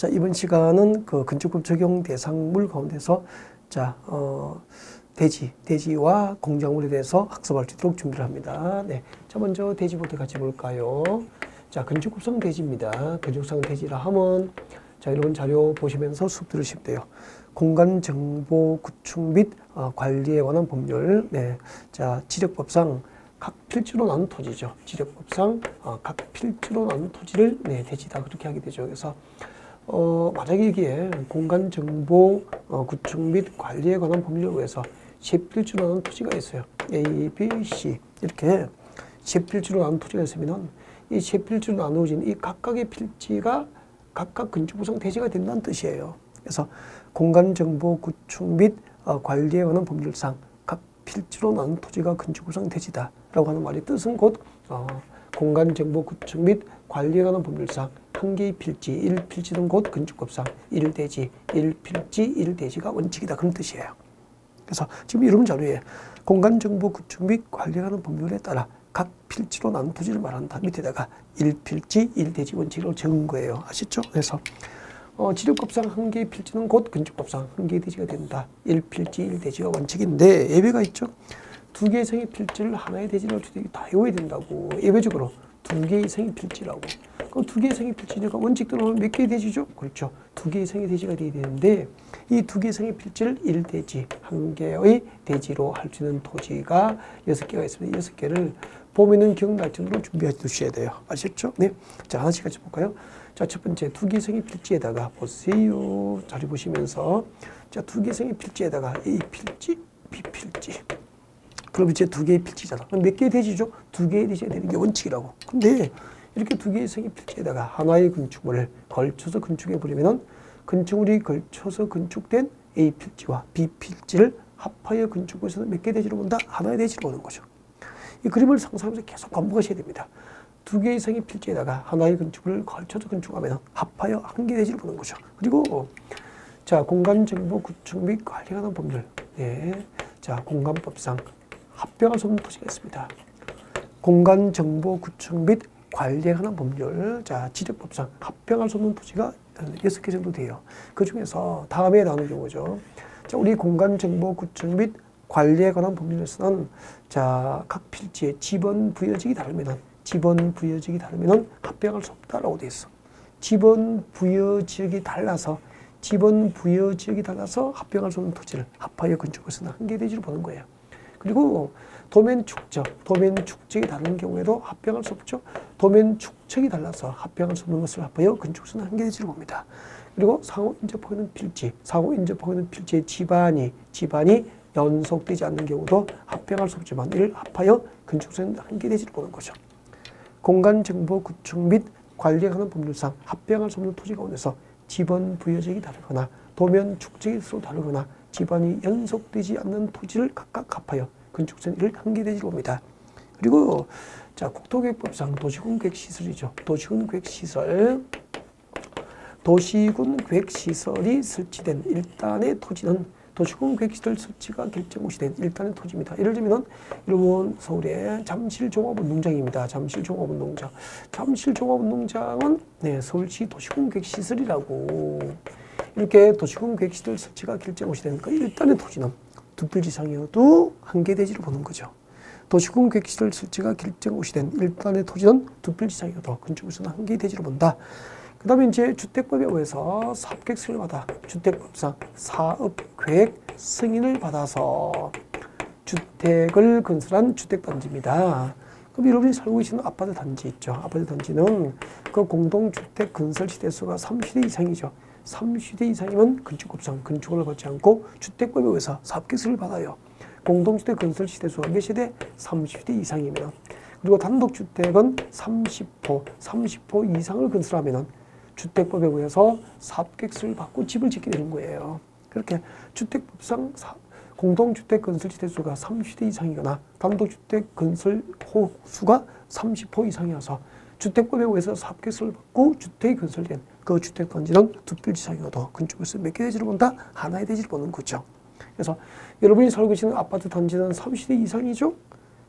자, 이번 시간은 그 건축법 적용 대상물 가운데서 자, 어, 대지, 대지와 공작물에 대해서 학습할 수 있도록 준비를 합니다. 네. 자, 먼저 대지부터 같이 볼까요? 자, 건축법상 대지입니다. 건축상 대지라 하면 자, 이런 자료 보시면서 수업 들으시면 돼요. 공간 정보 구축 및 어, 관리에 관한 법률. 네. 자, 지력법상 각 필지로 나눈 토지죠. 지력법상 어, 각 필지로 나눈 토지를 네, 대지다 그렇게 하게 되죠. 그래서 어, 만약에 이게 공간 정보 어, 구축 및 관리에 관한 법률에 의해서 세 필지로 나눈 토지가 있어요. A, B, C 이렇게 세 필지로 나눈 토지가 있으면은 이세 필지로 나누어진 이 각각의 필지가 각각 건축 구성 대지가 된다는 뜻이에요. 그래서 공간 정보 구축 및 어, 관리에 관한 법률상 각 필지로 나눈 토지가 건축 구성 대지다라고 하는 말의 뜻은 곧 어, 공간 정보 구축 및 관리에 관한 법률상 한 개의 필지, 일필지는 곧 건축법상 일대지, 일필지, 일대지가 원칙이다 그런 뜻이에요. 그래서 지금 이런 자료에 공간 정보 구축 및 관한 법률에 따라 각 필지로 나눈 토지를 말한다. 밑에다가 일필지, 일대지 원칙으로 적은 거예요. 아시죠? 그래서 어, 지력법상 한 개의 필지는 곧 건축법상 한 개의 대지가 된다. 일필지, 일대지가 원칙인데 예외가 있죠. 두개 이상의 필지를 하나의 대지로 다 외워야 된다고. 예외적으로 두 개 이상의 필지라고. 그두개 이상의 필지니까 원칙대로 몇 개의 대지죠? 그렇죠. 두 개 이상의 대지가 돼야 되는데 이 두 개 이상의 필지를 일대지 한 개의 대지로 할 수 있는 토지가 여섯 개가 있습니다. 여섯 개를 보면은 기억날 정도로 준비해 두셔야 돼요. 아셨죠? 네. 자, 하나씩 같이 볼까요? 자, 첫 번째 두 개성의 필지에다가 보세요. 자료 보시면서 자, 두 개성의 필지에다가 B 필지. 그럼 이제 두 개의 필지잖아. 몇 개의 대지죠? 두 개의 대지가 되는 게 원칙이라고. 근데 이렇게 두 개의 성의 필지에다가 하나의 건축물을 걸쳐서 건축해 버리면은 건축물이 걸쳐서 건축된 A 필지와 B 필지를 합하여 건축물에서 몇개 대지로 본다? 하나의 대지로 보는 거죠. 이 그림을 상상하면서 계속 반복하셔야 됩니다. 두 개의 성의 필지에다가 하나의 건축물을 걸쳐서 건축하면 합하여 한 개 대지를 보는 거죠. 그리고 자 공간 정보 구축 및 관한 법률. 네. 자 공간법상 합병할 수 없는 토지가 있습니다. 공간 정보 구축 및 관리에 관한 법률. 자 지적법상 합병할 수 없는 토지가 여섯 개 정도 돼요. 그 중에서 다음에 나오는 경우죠. 자 우리 공간 정보 구축 및 관리에 관한 법률에서는 자, 각 필지의 지번 부여직이 다르면은 지번 부여직이 다르면은 합병할 수 없다라고 돼 있어. 지번 부여 지역이 달라서 지번 부여 지역이 달라서 합병할 수 없는 토지를 합하여 건축해서는 한개 대지로 보는 거예요. 그리고 도면 축적, 도면 축적이 다른 경우에도 합병할 수 없죠. 도면 축척이 달라서 합병할 수 없는 것을 합하여 건축에서는 한개 대지로 봅니다. 그리고 상호 인접하고 있는 필지, 상호 인접하고 있는 필지의 집안이 집안이 연속되지 않는 경우도 합병할 수 없지만 이를 합하여 건축소는 한개 대지를 보는 거죠. 공간 정보 구축 및 관리하는 법률상 합병할 수 없는 토지 가운데서 지번 부여적이 다르거나 도면 축적이 서로 다르거나 집안이 연속되지 않는 토지를 각각 합하여 건축선 이를 한개 대지로 봅니다. 그리고 자 국토계획법상 도시군 계획시설이죠. 도시군 계획시설 도시군 계획시설이 설치된 일단의 토지는 도시군 계획시설 설치가 결정시 된 일단의 토지입니다. 예를 들면 이런 서울의 잠실 종합운동장입니다. 잠실 종합운동장. 잠실 종합운동장은 네, 서울시 도시군 계획시설이라고 이렇게 도시군 계획시설 설치가 결정시 되니까 일단의 토지는 두 필지상이어도 한개 대지를 보는 거죠. 도시군 계획시설 설치가 결정시 된 일단의 토지는 두 필지상이어도 건축에서는 한개 대지를 본다. 그 다음에 이제 주택법에 의해서 사업계획 승인을 받아 주택법상 사업계획 승인을 받아서 주택을 건설한 주택단지입니다. 그럼 여러분이 살고 계시는 아파트 단지 있죠. 아파트 단지는 그 공동주택 건설 시대수가 30대 이상이죠. 30대 이상이면 건축법상 건축을 받지 않고 주택법에 의해서 사업계획을 받아요. 공동주택 건설 시대수가 몇 세대? 30대 이상이면 그리고 단독주택은 30호, 30호 이상을 건설하면 주택법에 의해서 사업객수를 받고 집을 짓게 되는 거예요. 그렇게 주택법상 공동주택 건설 지대수가 30대 이상이거나 단독주택 건설 호수가 30호 이상이어서 주택법에 의해서 사업객수를 받고 주택이 건설된 그 주택 단지는 이상이어도 건축에서 몇 개 대지를 본다? 하나의 대지를 보는 거죠. 그래서 여러분이 살고 계시는 아파트 단지는 30대 이상이죠?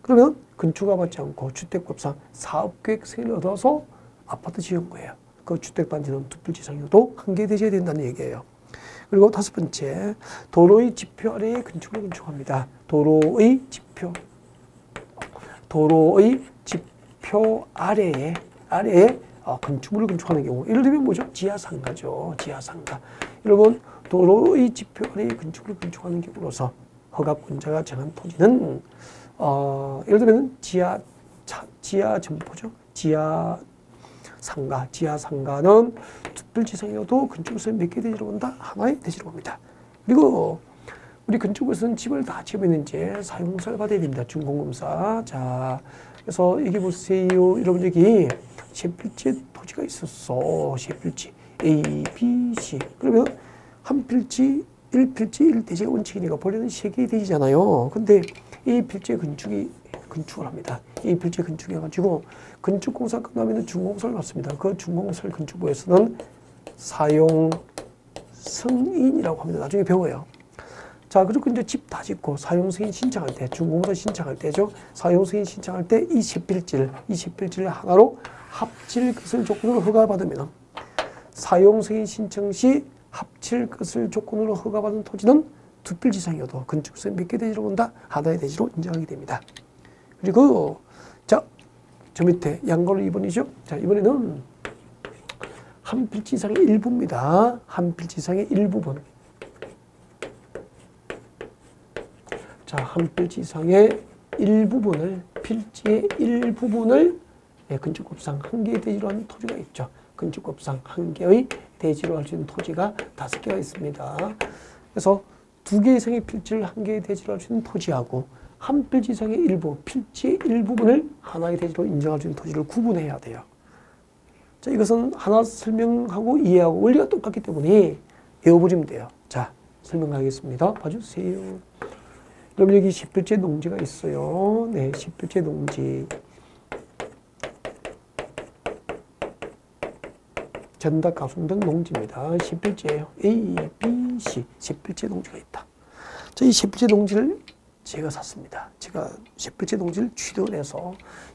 그러면 건축가 받지 않고 주택법상 사업계획 승인을 얻어서 아파트 지은 거예요. 그 주택 단지는 두 필지 이상이어도 한개 되셔야 된다는 얘기예요. 그리고 다섯 번째, 도로의 지표 아래에 건축을 건축합니다. 도로의 지표, 도로의 지표 아래에 아래에 어, 건축물을 건축하는 경우, 예를 들면 뭐죠? 지하상가죠. 지하상가. 여러분, 도로의 지표 아래에 건축을 건축하는 경우로서 허가권자가 정한 토지는 어, 예를 들면 지하 차, 지하 점포죠. 지하 상가, 지하 상가는 특별지상이어도 건축에서 몇개 대지로 본다? 하나의 대지로 봅니다. 그리고 우리 건축에서는 집을 다 지으면는지 사용공사를 받아야 됩니다. 준공검사. 자, 그래서 여기 보세요. 여러분 여기 세 필지 토지가 있었어. 세 필지. A, B, C. 그러면 한 필지, 1필지 1대지가 원칙이니까 본래는 세 개의 대지잖아요. 근데 이 필지의 건축이 건축을 합니다. 이 필지 건축해가지고 건축공사 끝나면 준공사를 받습니다. 그 준공사를 건축부에서는 사용 승인이라고 합니다. 나중에 배워요. 자, 그리고 이제 집 다 짓고 사용 승인 신청할 때, 준공사 신청할 때죠. 사용 승인 신청할 때이 세필지를, 이 세필지를 하나로 합칠 것을 조건으로 허가받으면 사용 승인 신청 시 합칠 것을 조건으로 허가받은 토지는 두 필지상이어도 건축사 몇개 대지로 본다? 하나의 대지로 인정하게 됩니다. 그리고 자, 저 밑에 양거로 2번이죠. 자, 이번에는 한 필지 이상의 일부입니다. 한 필지 이상의 일부분. 자, 한 필지 이상의 일부분을 필지의 일부분을 예, 건축법상 한 개의 대지로 하는 토지가 있죠. 건축법상 한 개의 대지로 할 수 있는 토지가 다섯 개가 있습니다. 그래서 두 개 이상의 필지를 한 개의 대지로 할 수 있는 토지하고 한 필지 이상의 일부, 필지의 일부분을 하나의 대지로 인정할 수 있는 토지를 구분해야 돼요. 자, 이것은 하나 설명하고 이해하고 원리가 똑같기 때문에 외워버리면 돼요. 자, 설명하겠습니다. 봐주세요. 그럼 여기 10필째 농지가 있어요. 네, 10필째 농지. 전다 가순등 농지입니다. 10필째예요. A, B, C. 10필째 농지가 있다. 자, 이 10필째 농지를 제가 샀습니다. 제가 10필째 농지를 취득을 해서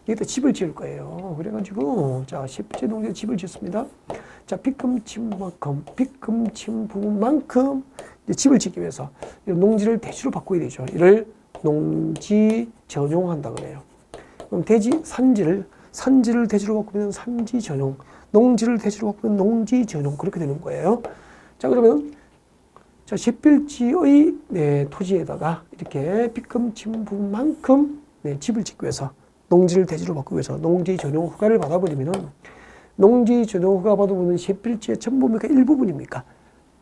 여기다 집을 지을 거예요. 그래가지고 자 10필째 농지에 집을 짓습니다. 자 빗금침만큼 빗금침 부분만큼 집을 짓기 위해서 농지를 대지로 바꿔야 되죠. 이를 농지 전용한다 그래요. 그럼 대지 산지를 산지를 대지로 바꾸면 산지 전용, 농지를 대지로 바꾸면 농지 전용 그렇게 되는 거예요. 자 그러면 자, 십필지의 네, 토지에다가 이렇게 빗금침 부분만큼 네, 집을 짓기 위해서 농지를 대지로 바꾸기 위해서 농지 전용 허가를 받아버리면은 농지 전용 허가 받아보면 십필지의 전부입니까? 일부분입니까?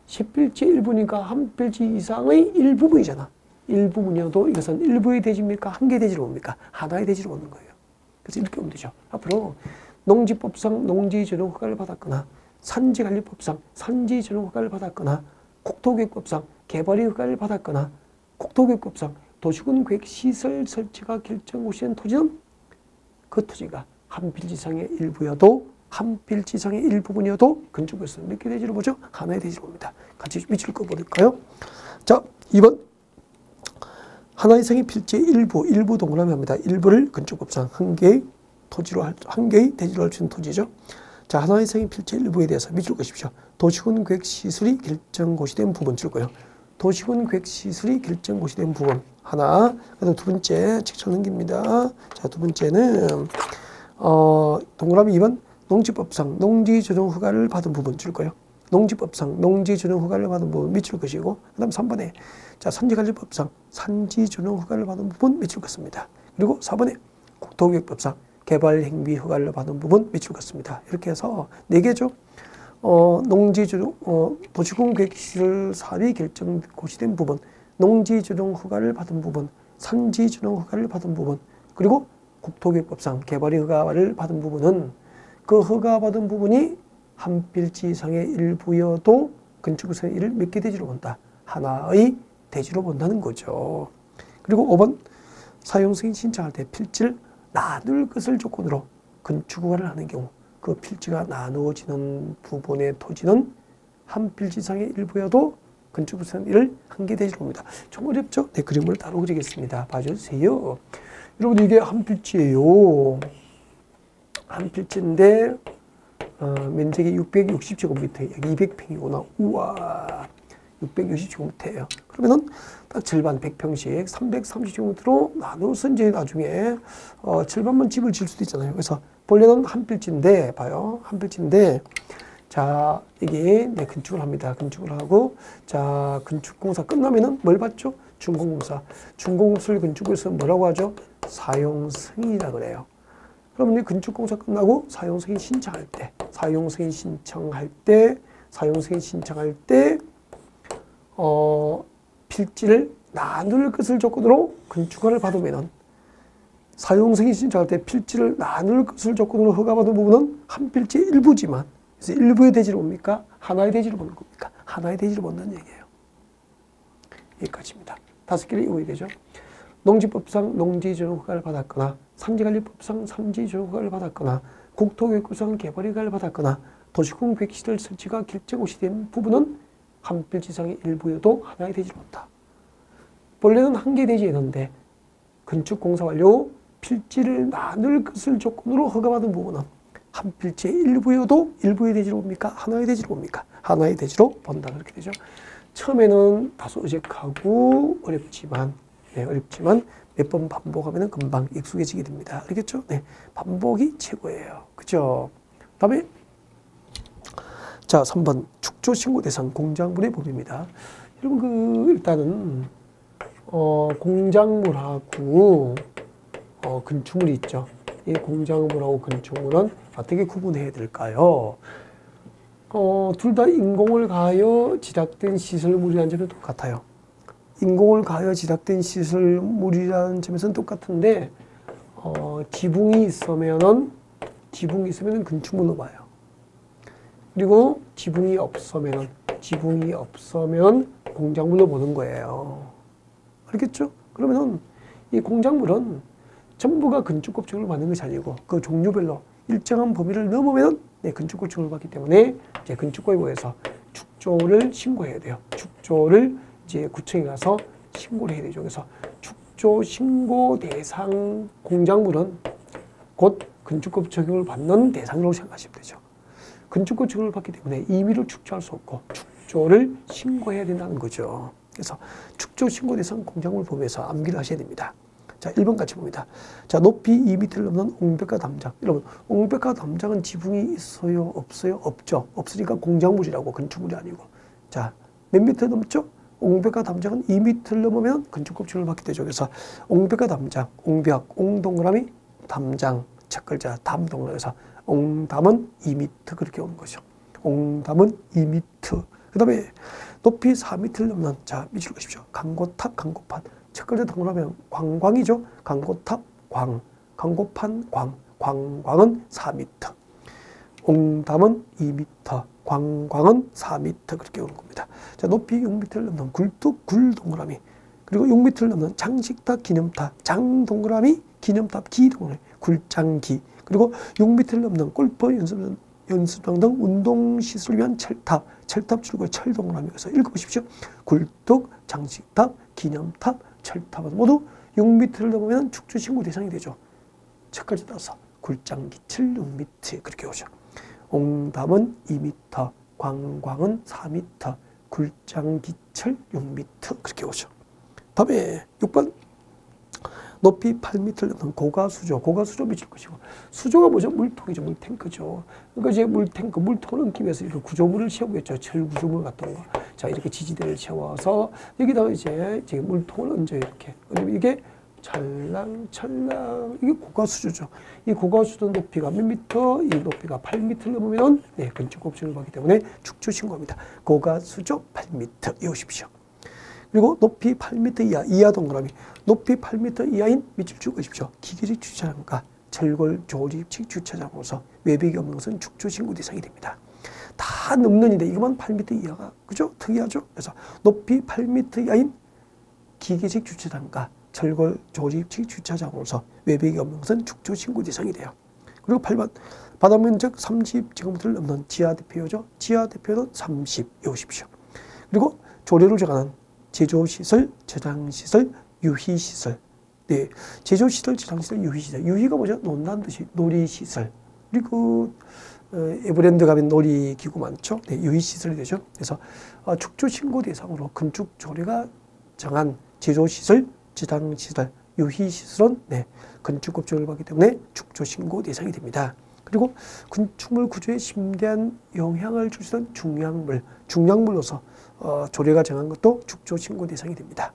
십필지 일부니까 한 필지 이상의 일부분이잖아. 일부분이어도 이것은 일부의 대지입니까? 한개 대지로 옵니까? 하나의 대지로 오는 거예요. 그래서 이렇게 오면 되죠. 앞으로 농지법상 농지 전용 허가를 받았거나 산지관리법상 산지 전용 허가를 받았거나 국토교육법상 개발의 허가를 받았거나 국토교육법상 도시군 계획 시설 설치가 결정고시된 토지는 그 토지가 한 필지 상의 일부여도 한 필지 상의 일부분이어도 건축에서 몇개 대지로 보죠? 하나의 대지로 봅니다. 같이 위치를 꺼버릴까요? 자, 2번 하나의 상의 필지의 일부, 일부 동그라미 합니다. 일부를 건축법상 한 개의 토지로 할, 한 개의 대지로 할 수 있는 토지죠. 자, 하나의 생의 필지 일부에 대해서 밑줄 것십시오. 도시군 계획 시설이 결정 고시된 부분 줄 거예요. 도시군 계획 시설이 결정 고시된 부분 하나. 그다음 두 번째 책장 넘깁니다. 자, 두 번째는 어, 동그라미 2번 농지법상 농지 조정 허가를 받은 부분 줄 거예요. 농지법상 농지 조정 허가를 받은 부분 밑줄 것이고 그다음 3번에 자, 산지관리법상 산지 조정 허가를 받은 부분 밑줄 것입니다. 그리고 4번에 국토교육법상 개발 행위 허가를 받은 부분 밑줄 것습니다. 이렇게 해서 네 개죠. 어, 농지주동, 어, 도시공 계획시설 사업이 결정 고시된 부분, 농지주동 허가를 받은 부분, 산지주동 허가를 받은 부분, 그리고 국토교육법상 개발의 허가를 받은 부분은 그 허가받은 부분이 한 필지 이상의 일부여도 건축에서 이를 몇개 대지로 본다. 하나의 대지로 본다는 거죠. 그리고 5번 사용승인 신청할 때 필지를 나눌 것을 조건으로 건축허가를 하는 경우 그 필지가 나누어지는 부분의 토지는 한 필지상의 일부여도 건축부서는 이를 한개 대지로 봅니다. 좀 어렵죠? 네, 그림을 따로 그리겠습니다. 봐주세요. 여러분 이게 한 필지예요. 한 필지인데 어, 면적이 660제곱미터, 여기 200평이구나. 우와, 660제곱미터예요. 그러면은 딱 절반 100평씩 330제곱미터로 나눠서 이제 나중에 어, 절반만 집을 질 수도 있잖아요. 그래서 본래는 한 필지인데 봐요, 한 필지인데 자 이게 네, 건축을 합니다. 건축을 하고 자 건축공사 끝나면은 뭘 받죠? 준공공사. 준공공사를 건축에서 뭐라고 하죠? 사용승인이라 그래요. 그러면 건축공사 끝나고 사용승인 신청할 때, 사용승인 신청할 때, 사용승인 신청할 때, 어, 필지를 나눌 것을 조건으로 건축허를 받으면은 사용승인 신청할 때 필지를 나눌 것을 조건으로 허가받은 부분은 한 필지의 일부지만 그래서 일부의 대지를 뭡니까? 하나의 대지를 보는 겁니까? 하나의 대지를 본다는 얘기예요. 여기까지입니다. 다섯 개를 이용이 되죠. 농지법상 농지조정 허가를 받았거나 산지관리법상 산지조정 허가를 받았거나 국토교육부상 개발 허가를 받았거나 도시공 백시설 설치가 결정시 된 부분은 한 필지상의 일부여도 하나의 대지를 본다. 본래는 한 개 대지였는데 건축 공사 완료 필지를 나눌 것을 조건으로 허가받은 부분은 한 필지의 일부여도 일부의 대지로 봅니까? 하나의 대지로 봅니까? 하나의 대지로 본다. 그렇게 되죠. 처음에는 다소 어색하고 어렵지만, 네, 어렵지만 몇 번 반복하면 금방 익숙해지게 됩니다. 알겠죠? 네. 반복이 최고예요. 그죠? 다음에, 자, 3번. 축조 신고 대상 공작물의 법입니다. 여러분, 그, 일단은, 어, 공작물하고, 어, 건축물이 있죠. 이 공작물하고 건축물은 어떻게 구분해야 될까요? 어, 둘 다 인공을 가하여 제작된 시설물이라는 점은 똑같아요. 인공을 가하여 제작된 시설물이라는 점에서는 똑같은데 어, 지붕이 있으면은 지붕이 있으면은 건축물로 봐요. 그리고 지붕이 없으면은 지붕이 없으면 공작물로 보는 거예요. 알겠죠? 그러면은 이 공작물은 전부가 건축법칙을 받는 것이 아니고 그 종류별로 일정한 범위를 넘으면 네, 건축고축을 받기 때문에 이제 건축고에서 축조를 신고해야 돼요. 축조를 이제 구청에 가서 신고를 해야 되죠. 그래서 축조 신고 대상 공작물은 곧 건축법 적용을 받는 대상으로 생각하시면 되죠. 건축법 적용을 받기 때문에 임의로 축조할 수 없고 축조를 신고해야 된다는 거죠. 그래서 축조 신고 대상 공작물 범위에서 암기를 하셔야 됩니다. 자, 1번 같이 봅니다. 자, 높이 2m를 넘는 옹벽과 담장. 여러분, 옹벽과 담장은 지붕이 있어요? 없어요? 없죠. 없으니까 공작물이라고 건축물이 아니고. 자, 몇 미터 넘죠? 옹벽과 담장은 2m를 넘으면 건축법칙을 받게 되죠. 그래서 옹벽과 담장, 옹벽, 옹동그라미, 담장, 첫 글자 담동그라미에서 옹담은 2m 그렇게 오는 거죠. 옹담은 2m. 그 다음에 높이 4m를 넘는 자 밑으로 가십시오. 강고탑, 강고판. 첫 글자 동그라면 광광이죠. 광고탑 광, 광고판 광, 광광은 4m. 옹담은 2m, 광광은 4m 그렇게 오는 겁니다. 자, 높이 6m를 넘는 굴뚝 굴 동그라미 그리고 6m를 넘는 장식탑 기념탑 장 동그라미 기념탑 기 동그라미 굴장기 그리고 6m를 넘는 골프 연습 연습장 등 운동 시설을 위한 철탑, 철탑 줄고 철 동그라미 그래서 읽어보십시오. 굴뚝, 장식탑, 기념탑, 철탑은 모두 6m를 넘으면 축조 신고 대상이 되죠. 책까지 따서 굴장기칠 6m 그렇게 오죠. 옹담은 2m, 광광은 4m, 굴장기철 6m 그렇게 오죠. 다음에 6번 높이 8m를 넘는 고가수조, 고가수조 미칠 것이고 수조가 뭐죠? 물통이죠, 물탱크죠. 그러니까 이제 물탱크, 물통을 얹기 위해서 이렇게 구조물을 채우겠죠. 철 구조물 같은 거. 자 이렇게 지지대를 채워서 여기다 이제 이제 물통을 얹어 이렇게. 이게 찰랑찰랑 이게 고가수조죠. 이 고가수조 높이가 몇 미터? 이 높이가 8미터를 넘으면 네 건축법칙을 받기 때문에 축조 신고합니다. 고가수조 8미터 이오십시오. 그리고 높이 8m 이하, 이하 동그라미. 높이 8m 이하인 밑줄 쭉 그십시오. 기계식 주차장과 철골 조립식 주차장으로서 외벽이 없는 것은 축조 신고 대상이 됩니다. 다 넘는인데 이것만 8m 이하가 그죠? 특이하죠? 그래서 높이 8m 이하인 기계식 주차장과 철골 조립식 주차장으로서 외벽이 없는 것은 축조 신고 대상이 돼요. 그리고 8번 바다 면적 30제곱미터를 넘는 지하 대표죠. 지하 대표는 30 외우십시오. 그리고 조례를 정하는 제조시설, 저장시설, 유희시설. 네. 제조시설, 저장시설, 유희시설. 유희가 뭐죠? 논다는 뜻이 놀이시설. 우리 그 어, 에버랜드 가면 놀이기구 많죠. 네, 유의시설이 되죠. 그래서 어, 축조 신고 대상으로 건축 조례가 정한 제조시설, 지당시설, 유희시설은 네, 조례를 받기 때문에 축조 신고 대상이 됩니다. 그리고 건축물 구조에 심대한 영향을 줄 수 있는 중량물, 중량물로서 어, 조례가 정한 것도 축조 신고 대상이 됩니다.